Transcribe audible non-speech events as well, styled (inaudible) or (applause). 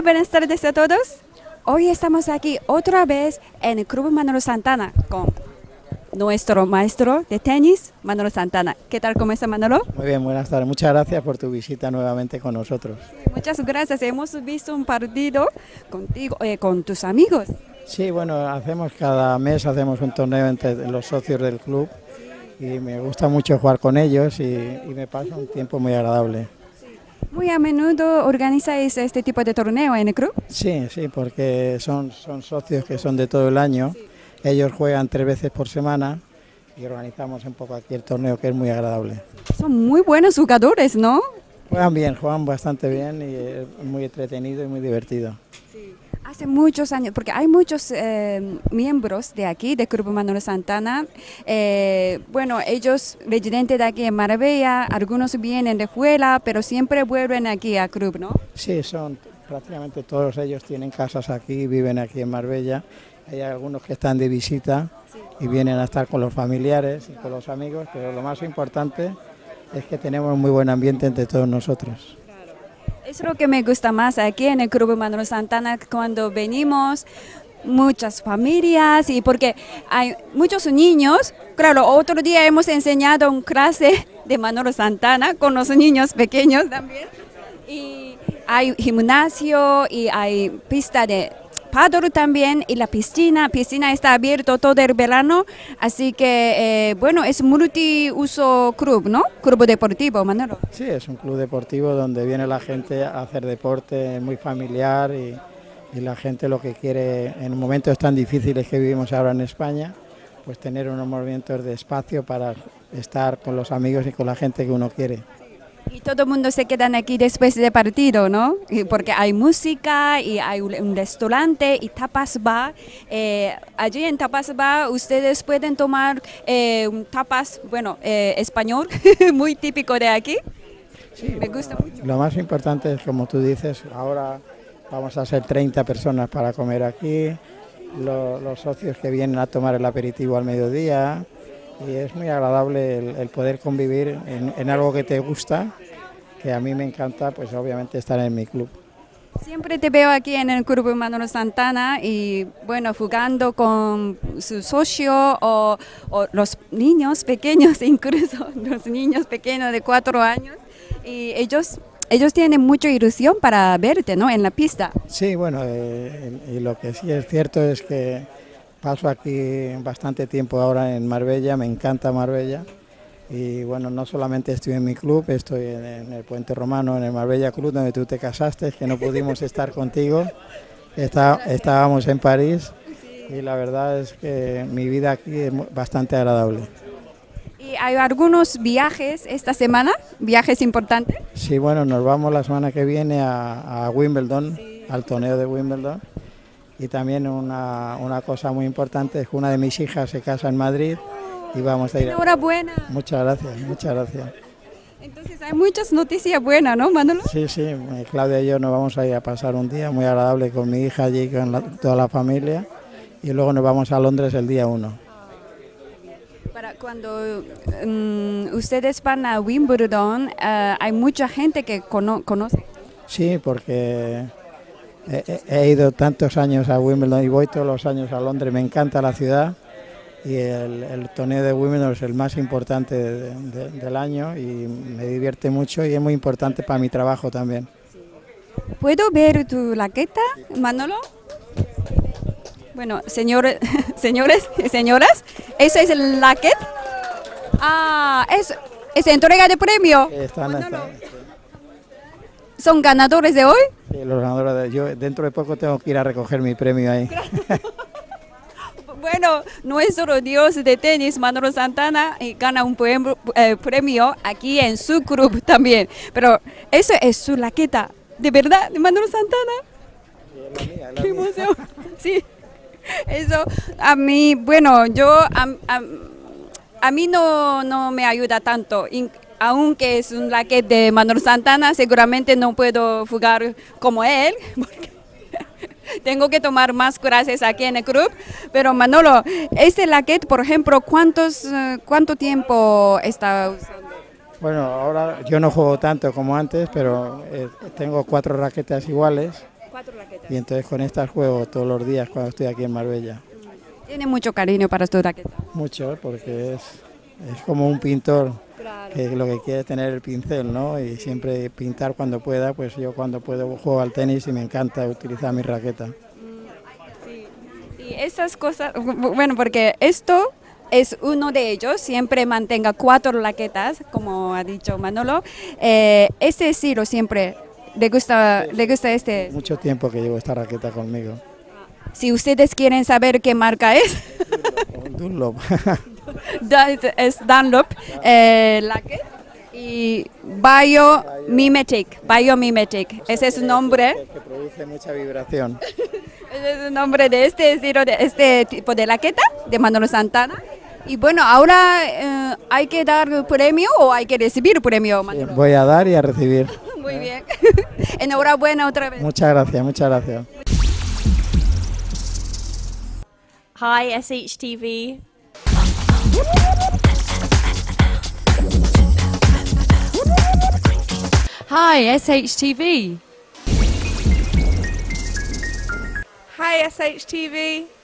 Hola, buenas tardes a todos. Hoy estamos aquí otra vez en el Club Manolo Santana con nuestro maestro de tenis, Manolo Santana. ¿Qué tal? ¿Cómo está Manolo? Muy bien, buenas tardes. Muchas gracias por tu visita nuevamente con nosotros. Muchas gracias. Hemos visto un partido contigo, eh, con tus amigos. Sí, bueno, hacemos cada mes hacemos un torneo entre los socios del club y me gusta mucho jugar con ellos y, y me pasa un tiempo muy agradable. Muy a menudo organizáis este tipo de torneo en el club. Sí, sí, porque son, son socios que son de todo el año. Ellos juegan tres veces por semana y organizamos un poco aquí el torneo que es muy agradable. Son muy buenos jugadores, ¿no? Juegan bien, juegan bastante bien y es muy entretenido y muy divertido. Hace muchos años, porque hay muchos eh, miembros de aquí, del Club Manolo Santana. Eh, bueno, ellos residentes de aquí en Marbella, algunos vienen de fuera, pero siempre vuelven aquí al club, ¿no? Sí, son prácticamente todos ellos tienen casas aquí, viven aquí en Marbella. Hay algunos que están de visita y vienen a estar con los familiares y con los amigos, pero lo más importante es que tenemos un muy buen ambiente entre todos nosotros. Es lo que me gusta más aquí en el Club Manolo Santana cuando venimos muchas familias y porque hay muchos niños. Claro, otro día hemos enseñado una clase de Manolo Santana con los niños pequeños también. Y hay gimnasio y hay pista de paddle también y la piscina. piscina está abierto todo el verano, así que eh, bueno, es multiuso club, ¿no? Club deportivo, Manolo. Sí, es un club deportivo donde viene la gente a hacer deporte muy familiar y, y la gente lo que quiere en momentos tan difíciles que vivimos ahora en España, pues tener unos movimientos de espacio para estar con los amigos y con la gente que uno quiere. Y todo el mundo se quedan aquí después de partido, ¿no? Porque hay música y hay un restaurante y tapas bar. Eh, allí en tapas bar ustedes pueden tomar eh, un tapas, bueno, eh, español, (laughs) muy típico de aquí. Me gusta mucho. Lo más importante es, como tú dices, ahora vamos a ser 30 personas para comer aquí, lo- los socios que vienen a tomar el aperitivo al mediodía y es muy agradable el, el poder convivir en, en algo que te gusta, que a mí me encanta, pues obviamente estar en mi club. Siempre te veo aquí en el Club Manolo Santana y bueno, jugando con su socio o, o los niños pequeños, (laughs) incluso los niños pequeños de cuatro años. Y ellos, ellos tienen mucha ilusión para verte, ¿no? En la pista. Sí, bueno, eh, y lo que sí es cierto es que paso aquí bastante tiempo ahora en Marbella, me encanta Marbella. Y bueno, no solamente estoy en mi club, estoy en, en el Puente Romano, en el Marbella Club, donde tú te casaste, que no pudimos (laughs) estar contigo. Está- estábamos en París y la verdad es que mi vida aquí es bastante agradable. Y hay algunos viajes esta semana, viajes importantes. Sí, bueno, nos vamos la semana que viene a, a Wimbledon, al torneo de Wimbledon. Y también una, una cosa muy importante es que una de mis hijas se casa en Madrid y vamos a ir. a- Enhorabuena. Muchas gracias, muchas gracias. Entonces hay muchas noticias buenas, ¿no, Manolo? Sí, sí, eh, Claudia y yo nos vamos a ir a pasar un día muy agradable con mi hija allí, con la- toda la familia. Y luego nos vamos a Londres el día 1. Para cuando mm, ustedes van a Wimbledon, eh, hay mucha gente que cono- conoce. Sí, porque he, ido tantos años a Wimbledon y voy todos los años a Londres, me encanta la ciudad y el, el torneo de Wimbledon es el más importante de- de- del año y me divierte mucho y es muy importante para mi trabajo también. ¿Puedo ver tu laqueta, Manolo? Bueno, señores, (laughs) señores y señoras, ¿eso es el laquet? Ah, es, es entrega de premio. Están, están- ¿Son ganadores de hoy? Ganadores de- yo dentro de poco tengo que ir a recoger mi premio ahí. (laughs) Bueno, nuestro dios de tenis, Manolo Santana, eh, gana un eh, premio aquí en su club también. Pero eso es su laqueta, ¿de verdad, Manolo Santana? Qué emoción. (laughs) Sí, eso a mí, bueno, yo, a, a- a mí no, no me ayuda tanto. In- aunque es un laquet de Manolo Santana, seguramente no puedo jugar como él. (laughs) porque Tengo que tomar más clases aquí en el club. Pero Manolo, este laquet, por ejemplo, ¿cuántos, eh, ¿cuánto tiempo está usando? Bueno, ahora yo no juego tanto como antes, pero eh, tengo cuatro raquetas iguales Cuatro raquetas. Y entonces con estas juego todos los días cuando estoy aquí en Marbella. Tiene mucho cariño para su raqueta. Mucho, porque es, es como un pintor que lo que quiere es tener el pincel, ¿no? Y siempre pintar cuando pueda, pues yo cuando puedo juego al tenis y me encanta utilizar mi raqueta. Y esas cosas, bueno, porque esto es uno de ellos, siempre mantenga cuatro raquetas, como ha dicho Manolo. Eh, este estilo siempre le gusta, le gusta este. Mucho tiempo que llevo esta raqueta conmigo. Si ustedes quieren saber qué marca es, (laughs) Un Dunlop. Es Dunlop eh, racket y Biomimetic, Biomimetic, ese es su nombre. que produce mucha vibración. (laughs) Ese es el nombre de este estilo, de este tipo de laqueta de Manolo Santana. Y bueno, ahora eh, hay que dar premio o hay que recibir premio, Manolo. Voy a dar y a recibir. (laughs) Muy bien. (laughs) Enhorabuena otra vez. Muchas gracias, muchas gracias. Hi, SHTV. Hi, SHTV. Hi SHTV.